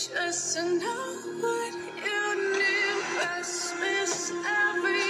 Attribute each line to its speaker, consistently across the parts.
Speaker 1: Just to know what you need, I miss every.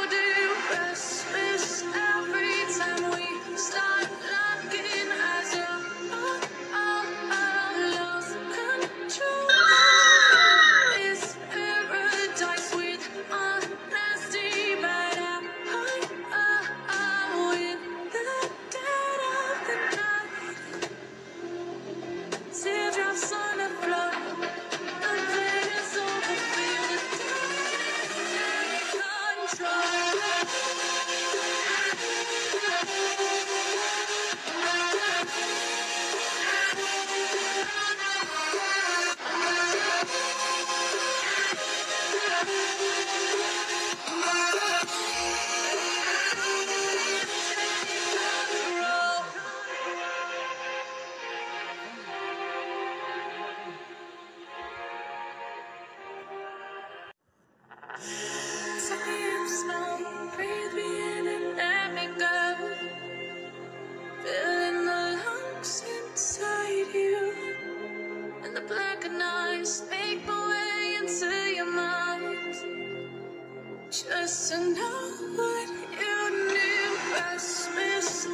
Speaker 1: Thank you. Just make my way into your mind. Just to know what you knew, I miss.